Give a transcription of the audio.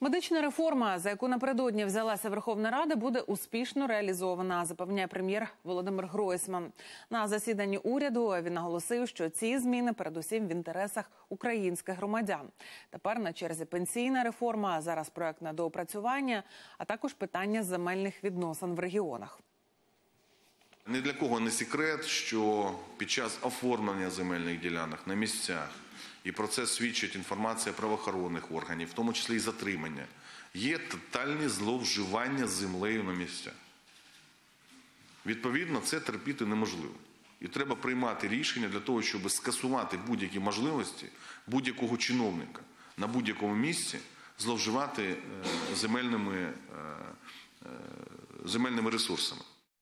Медична реформа, за яку напередодні взялася Верховна Рада, буде успішно реалізована, запевняє прем'єр Володимир Гройсман. На засіданні уряду він наголосив, що ці зміни передусім в інтересах українських громадян. Тепер на черзі пенсійна реформа, зараз проект на доопрацювання, а також питання земельних відносин в регіонах. Ні для кого не секрет, що під час оформлення земельних ділянок на місцях і про це свідчить інформація правоохоронних органів, в тому числі і затримання, є тотальні зловживання землею на місцях. Відповідно, це терпіти неможливо. І треба приймати рішення для того, щоб скасувати будь-які можливості будь-якого чиновника на будь-якому місці зловживати е, земельними, е, е, земельними ресурсами.